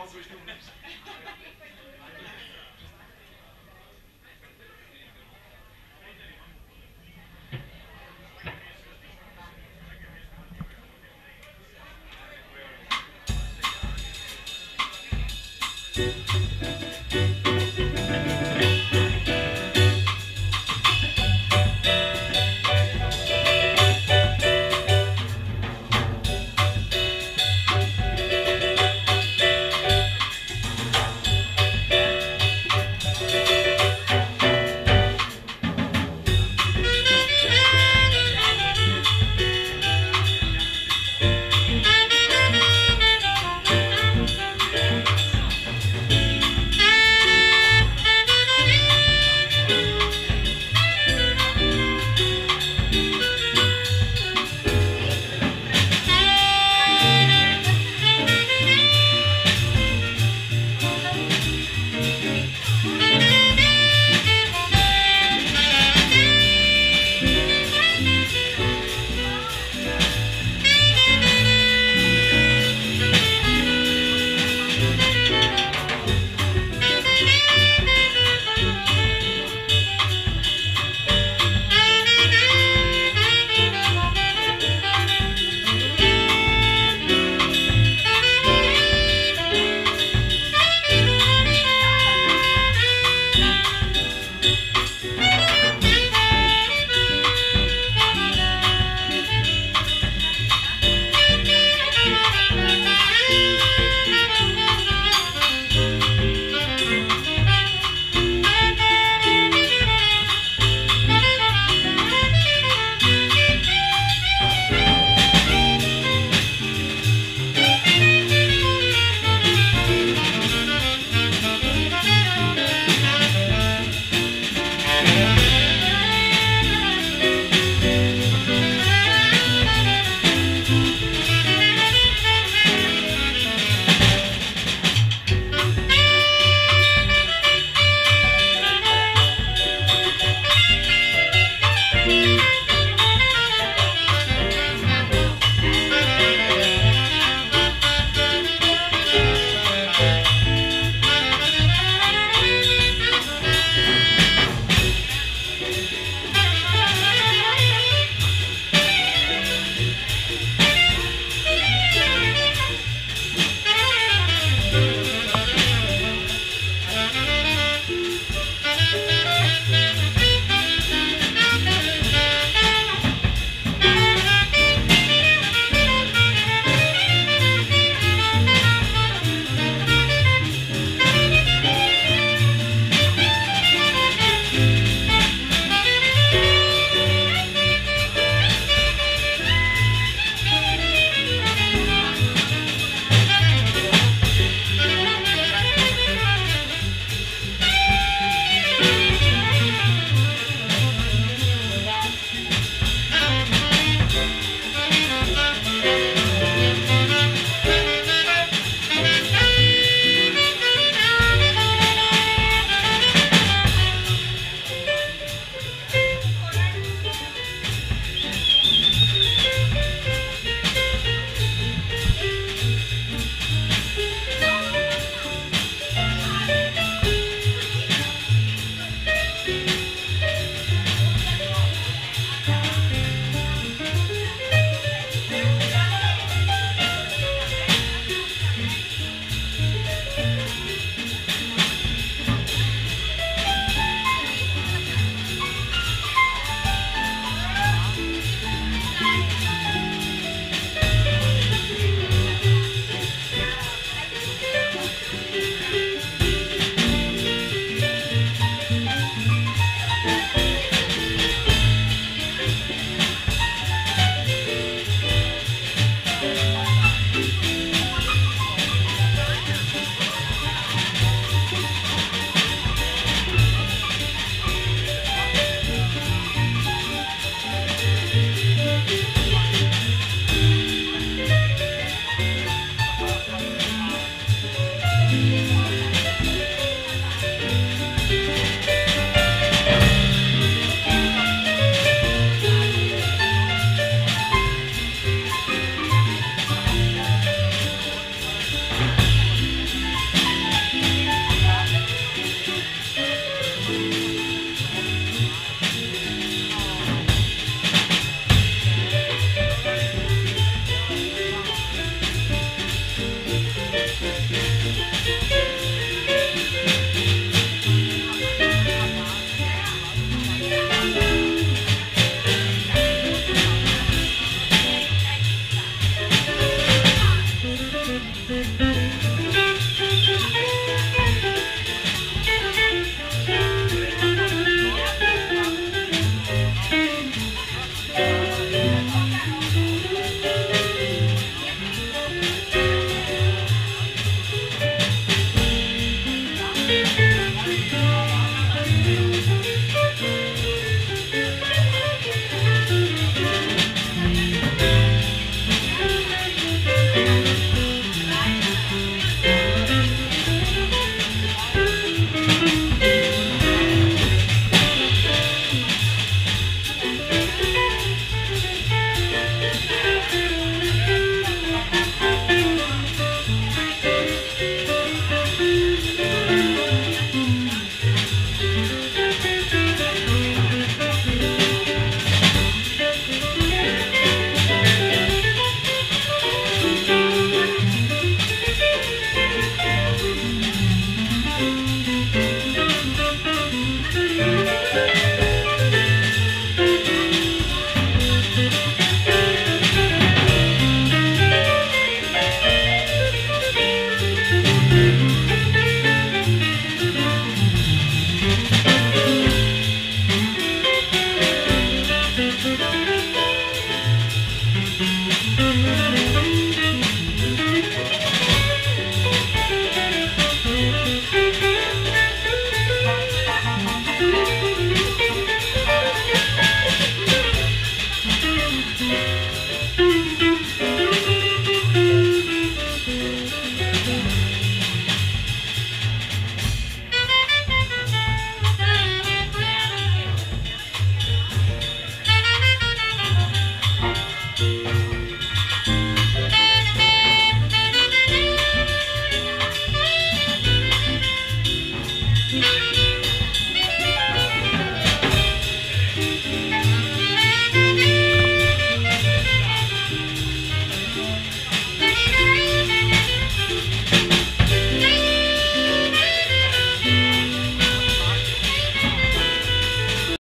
alto os números. Thank Bye.